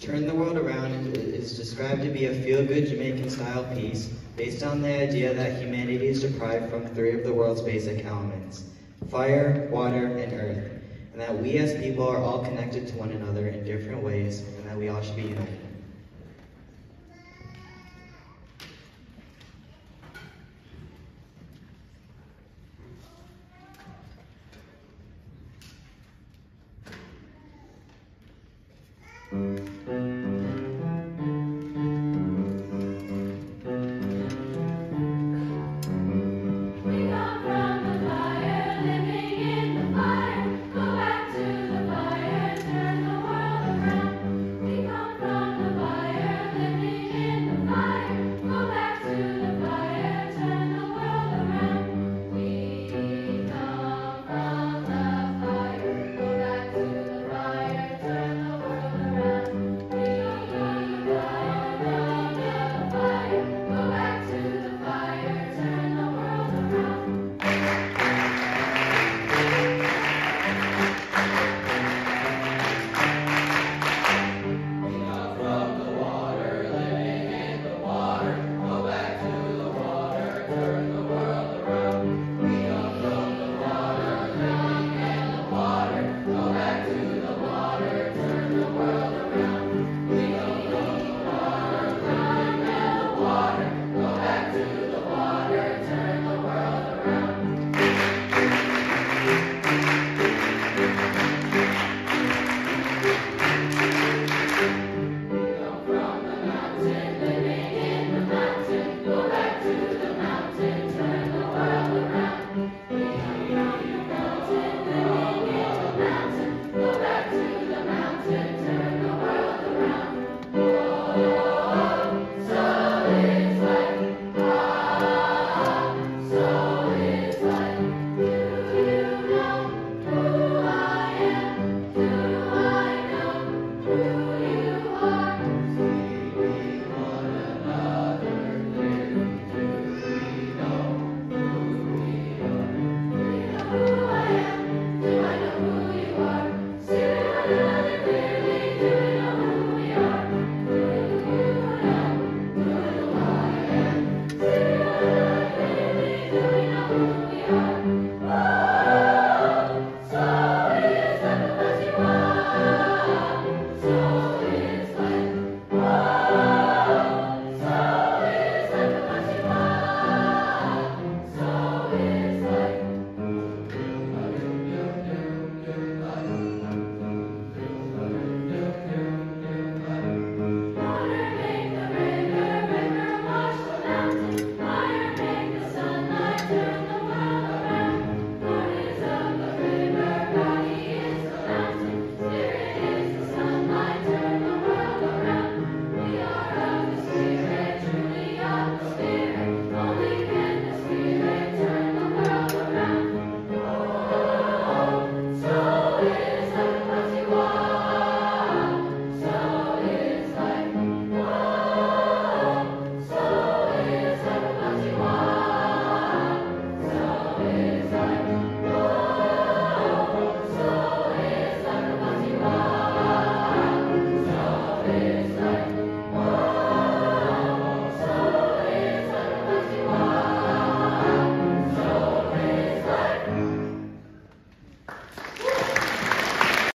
Turn the World Around is described to be a feel-good Jamaican-style piece based on the idea that humanity is deprived from three of the world's basic elements, fire, water, and earth, and that we as people are all connected to one another in different ways, and that we all should be united. Mm.